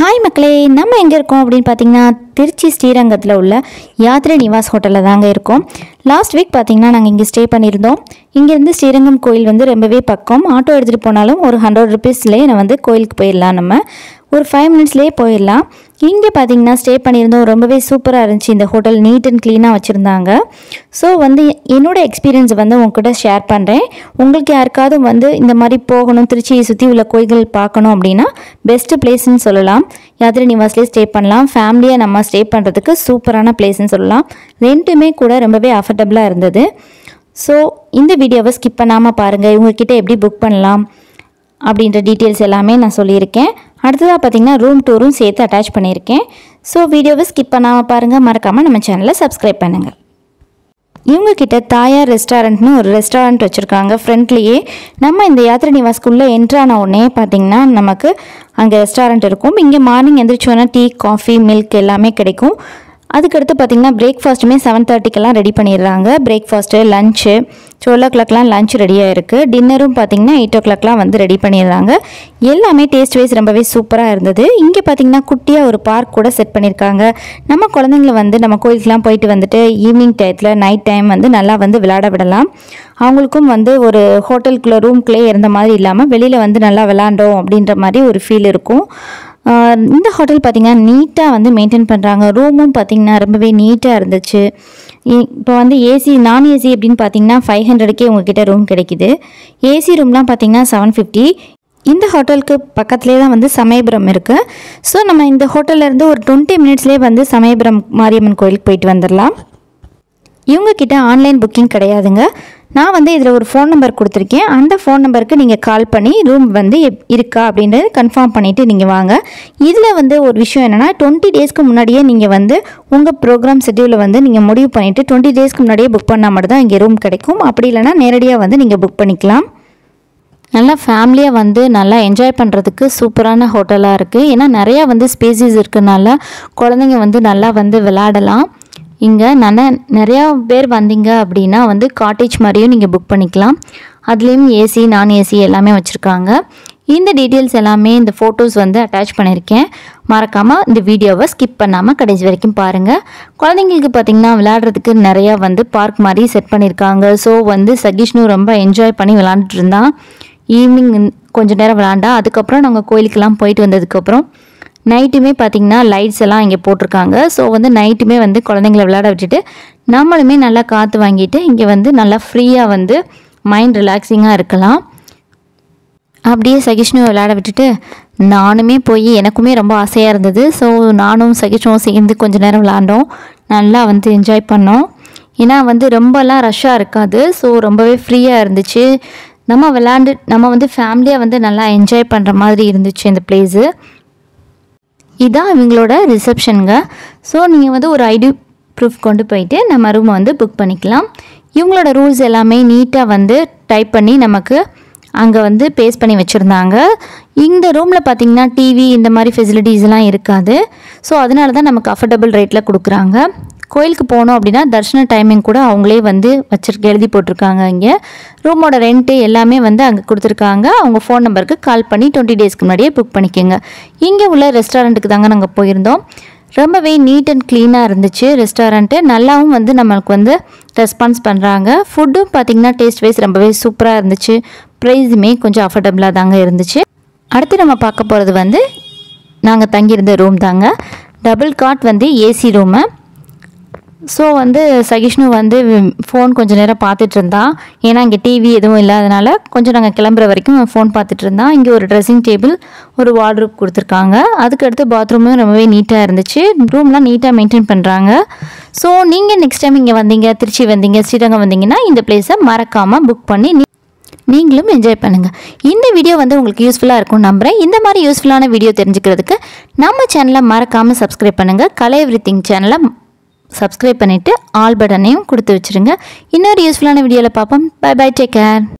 Hi மக்களே நம்ம எங்கே இருக்கோம் அப்படின்னு பார்த்தீங்கன்னா திருச்சி ஸ்ரீரங்கத்தில் உள்ள யாத்ரி நிவாஸ் ஹோட்டலில் தாங்க இருக்கோம். லாஸ்ட் வீக் பார்த்திங்கன்னா நாங்கள் இங்கே ஸ்டே பண்ணியிருந்தோம். இங்கேருந்து ஸ்ரீரங்கம் கோயில் வந்து ரொம்பவே பக்கம். ஆட்டோ எடுத்துகிட்டு போனாலும் ஒரு ஹண்ட்ரட் ருபீஸ்லேயே நான் வந்து கோயிலுக்கு போயிடலாம் நம்ம. ஒரு ஃபைவ் மினிட்ஸ்லேயே போயிடலாம். இங்கே பார்த்தீங்கன்னா ஸ்டே பண்ணியிருந்தோம். ரொம்பவே சூப்பராக இருந்துச்சு. இந்த ஹோட்டல் நீட் அண்ட் க்ளீனாக வச்சுருந்தாங்க. ஸோ வந்து என்னோட எக்ஸ்பீரியன்ஸ் வந்து உங்ககிட்ட ஷேர் பண்ணுறேன் உங்களுக்கு யாருக்காவது வந்து இந்த மாதிரி போகணும் திருச்சியை சுற்றி உள்ள கோயில்கள் பார்க்கணும் அப்படின்னா பெஸ்ட்டு பிளேஸ்னு சொல்லலாம். யாத்திரை நிவாஸ்லேயே ஸ்டே பண்ணலாம். ஃபேமிலியாக நம்ம ஸ்டே பண்ணுறதுக்கு சூப்பரான பிளேஸ்னு சொல்லலாம். ரெண்டுமே கூட ரொம்பவே அஃபர்டபுளாக இருந்தது. ஸோ இந்த வீடியோவை ஸ்கிப் பண்ணாமல் பாருங்கள் இவங்கக்கிட்ட எப்படி புக் பண்ணலாம் அப்படின்ற டீட்டெயில்ஸ் எல்லாமே நான் சொல்லியிருக்கேன். அடுத்ததாக பார்த்தீங்கன்னா ரூம் டூரும் சேர்த்து அட்டாச் பண்ணியிருக்கேன். ஸோ வீடியோவை ஸ்கிப் பண்ணாமல் பாருங்கள் மறக்காமல் நம்ம சேனலை சப்ஸ்கிரைப் பண்ணுங்கள் இவங்கக்கிட்ட தாயார் ரெஸ்டாரண்ட்னு ஒரு ரெஸ்டாரண்ட் வச்சுருக்காங்க. ஃப்ரண்ட்லேயே நம்ம இந்த யாத்திரை நிவாஸ்க்குள்ளே என்ட்ரான உடனே பார்த்தீங்கன்னா நமக்கு அங்கே ரெஸ்டாரண்ட் இருக்கும். இங்கே மார்னிங் எந்திரிச்சோன்னா டீ காஃபி மில்க் எல்லாமே கிடைக்கும். அதுக்கடுத்து பார்த்தீங்கன்னா பிரேக்ஃபாஸ்ட்டுமே செவன் தேர்ட்டிக்கெல்லாம் ரெடி பண்ணிடுறாங்க. பிரேக்ஃபாஸ்ட்டு லஞ்சு டுவெல் ஓ கிளாக்லாம் லஞ்ச் ரெடியாக இருக்குது டின்னரும் பார்த்திங்கன்னா எயிட் ஓ கிளாக்லாம் வந்து ரெடி பண்ணிடுறாங்க. எல்லாமே டேஸ்ட் வைஸ் ரொம்பவே சூப்பராக இருந்தது. இங்கே பார்த்தீங்கன்னா குட்டியாக ஒரு பார்க் கூட செட் பண்ணியிருக்காங்க நம்ம குழந்தைங்கள வந்து நம்ம கோயிலுக்குலாம் போயிட்டு வந்துட்டு ஈவினிங் டயத்தில் நைட் டைம் வந்து நல்லா வந்து விளையாட விடலாம். அவங்களுக்கும் வந்து ஒரு ஹோட்டலுக்குள்ளே ரூம்குள்ளே இருந்த மாதிரி இல்லாமல் வெளியில் வந்து நல்லா விளாண்டோம் அப்படின்ற மாதிரி ஒரு ஃபீல் இருக்கும். இந்த ஹோட்டல் பார்த்திங்கன்னா நீட்டாக வந்து மெயின்டைன் பண்ணுறாங்க ரூமும் பார்த்திங்கன்னா ரொம்பவே நீட்டாக இருந்துச்சு. இ- இப்போ வந்து ஏசி நான் ஏசி அப்படின்னு பார்த்தீங்கன்னா ஃபைவ் ஹண்ட்ரடுக்கே உங்ககிட்ட ரூம் கிடைக்குது. ஏசி ரூம்லாம் பார்த்திங்கன்னா செவன் ஃபிஃப்டி இந்த ஹோட்டலுக்கு பக்கத்துலேயே தான் வந்து சமயபுரம் இருக்குது ஸோ நம்ம இந்த ஹோட்டல்லேருந்து ஒரு டுவெண்ட்டி மினிட்ஸ்லேயே வந்து சமயபுரம் மாரியம்மன் கோயிலுக்கு போயிட்டு வந்துடலாம் இவங்கக்கிட்ட ஆன்லைன் புக்கிங் கிடையாதுங்க. நான் வந்து இதில் ஒரு ஃபோன் நம்பர் கொடுத்துருக்கேன். அந்த ஃபோன் நம்பருக்கு நீங்கள் கால் பண்ணி ரூம் வந்து எப்- இருக்கா அப்படின்றது கன்ஃபார்ம் பண்ணிவிட்டு நீங்கள் வாங்க. இதில் வந்து ஒரு விஷயம் என்னென்னா டுவெண்ட்டி டேஸ்க்கு முன்னாடியே நீங்கள் வந்து உங்கள் ப்ரோக்ராம் ஷெட்யூலில் வந்து நீங்கள் முடிவு பண்ணிவிட்டு டுவெண்ட்டி டேஸ்க்கு முன்னாடியே புக் பண்ணால் மட்டும் தான் இங்கே ரூம் கிடைக்கும். அப்படி இல்லைன்னா நேரடியாக வந்து நீங்கள் புக் பண்ணிக்கலாம். நல்லா ஃபேமிலியாக வந்து நல்லா என்ஜாய் பண்ணுறதுக்கு சூப்பரான ஹோட்டலாக இருக்குது ஏன்னா நிறையா வந்து ஸ்பேசிஸ் இருக்கனால குழந்தைங்க வந்து நல்லா வந்து விளாடலாம் இங்கே நல்ல நிறையா பேர் வந்தீங்க அப்படின்னா வந்து காட்டேஜ் மாதிரியும் நீங்கள் புக் பண்ணிக்கலாம். அதுலேயும் ஏசி நான் ஏசி எல்லாமே வச்சுருக்காங்க. இந்த டீட்டெயில்ஸ் எல்லாமே இந்த ஃபோட்டோஸ் வந்து அட்டாச் பண்ணியிருக்கேன் மறக்காமல் இந்த வீடியோவை ஸ்கிப் பண்ணாமல் கடைசி வரைக்கும் பாருங்கள் குழந்தைங்களுக்கு பார்த்திங்கன்னா விளையாடுறதுக்கு நிறையா வந்து பார்க் மாதிரி செட் பண்ணியிருக்காங்க ஸோ வந்து சகிஷ்ணு ரொம்ப என்ஜாய் பண்ணி விளாண்டுட்டு இருந்தான். ஈவினிங் கொஞ்சம் நேரம் விளாண்டா அதுக்கப்புறம் நாங்கள் கோயிலுக்கெல்லாம் போயிட்டு வந்ததுக்கப்புறம் நைட்டுமே பார்த்திங்கன்னா லைட்ஸ் எல்லாம் இங்கே போட்டிருக்காங்க. ஸோ வந்து நைட்டுமே வந்து குழந்தைங்கள விளையாட விட்டுட்டு நம்மளுமே நல்லா காற்று வாங்கிட்டு இங்கே வந்து நல்லா ஃப்ரீயாக வந்து மைண்ட் ரிலாக்ஸிங்காக இருக்கலாம். அப்படியே சகிஷ்ணுவை விளையாட விட்டுட்டு நானுமே போய் எனக்குமே ரொம்ப ஆசையாக இருந்தது. ஸோ நானும் சகிஷ்ணுவும் சேர்ந்து கொஞ்ச நேரம் விளாண்டோம் நல்லா வந்து என்ஜாய் பண்ணோம். ஏன்னா வந்து ரொம்பலாம் ரஷ்ஷாக இருக்காது. ஸோ ரொம்பவே ஃப்ரீயாக இருந்துச்சு. நம்ம விளாண்டு நம்ம வந்து ஃபேமிலியாக வந்து நல்லா என்ஜாய் பண்ணுற மாதிரி இருந்துச்சு இந்த பிளேஸு இதான் இவங்களோட ரிசப்ஷனுங்க ஸோ நீங்கள் வந்து ஒரு ஐடி ப்ரூஃப் கொண்டு போயிட்டு நம்ம ரூமை வந்து புக் பண்ணிக்கலாம். இவங்களோட ரூல்ஸ் எல்லாமே நீட்டாக வந்து டைப் பண்ணி நமக்கு அங்கே வந்து பேஸ் பண்ணி வச்சுருந்தாங்க. இந்த ரூமில் பார்த்தீங்கன்னா டிவி இந்த மாதிரி ஃபெசிலிட்டிஸ்லாம் இருக்காது. ஸோ அதனால தான் நமக்கு அஃபர்டபுள் ரேட்டில் கொடுக்குறாங்க. கோயிலுக்கு போனோம் அப்படின்னா தர்ஷன டைமிங் கூட அவங்களே வந்து வச்சிருக்க எழுதி போட்டிருக்காங்க இங்கே. ரூமோட ரெண்ட்டு எல்லாமே வந்து அங்கே கொடுத்துருக்காங்க. அவங்க ஃபோன் நம்பருக்கு கால் பண்ணி டுவெண்ட்டி டேஸ்க்கு முன்னாடியே புக் பண்ணிக்கோங்க. இங்கே உள்ள ரெஸ்டாரண்ட்டுக்கு தாங்க நாங்கள் போயிருந்தோம். ரொம்பவே நீட் அண்ட் க்ளீனாக இருந்துச்சு. ரெஸ்டாரண்ட்டு நல்லாவும் வந்து நம்மளுக்கு வந்து ரெஸ்பான்ஸ் பண்ணுறாங்க ஃபுட்டும் பார்த்திங்கன்னா டேஸ்ட் வைஸ் ரொம்பவே சூப்பராக இருந்துச்சு. ப்ரைஸுமே கொஞ்சம் அஃபோர்டபுளாக தாங்க இருந்துச்சு. அடுத்து நம்ம பார்க்க போகிறது வந்து நாங்கள் தங்கியிருந்த ரூம் தாங்க. டபுள் காட் வந்து ஏசி ரூமு ஸோ வந்து சகிஷ்ணு வந்து ஃபோன் கொஞ்சம் நேரம் பார்த்துட்டு இருந்தான் ஏன்னா இங்கே டிவி எதுவும் இல்லாதனால கொஞ்சம் நாங்கள் கிளம்புற வரைக்கும் ஃபோன் பார்த்துட்டு இருந்தான் இங்கே ஒரு ட்ரெஸ்ஸிங் டேபிள் ஒரு வார்ட்ரூப் கொடுத்துருக்காங்க. அதுக்கடுத்து பாத்ரூமும் ரொம்பவே நீட்டாக இருந்துச்சு. ரூம்லாம் நீட்டாக மெயின்டைன் பண்ணுறாங்க ஸோ நீங்கள் நெக்ஸ்ட் டைம் இங்கே வந்தீங்க திருச்சி வந்தீங்க ஸ்ரீரங்கம் வந்தீங்கன்னா இந்த பிளேஸை மறக்காமல் புக் பண்ணி நீ- நீங்களும் என்ஜாய் பண்ணுங்கள் இந்த வீடியோ வந்து உங்களுக்கு யூஸ்ஃபுல்லாக இருக்கும் நம்புகிறேன் இந்த மாதிரி யூஸ்ஃபுல்லான வீடியோ தெரிஞ்சுக்கிறதுக்கு நம்ம சேனலை மறக்காமல் சப்ஸ்கிரைப் பண்ணுங்கள் கலை எவ்ரி திங் சேனலை சப்ஸ்கிரைப் பண்ணிவிட்டு ஆல் பட்டனையும் கொடுத்து வச்சுருங்க. இன்னொரு யூஸ்ஃபுல்லான வீடியோவில் பார்ப்போம். By bye take care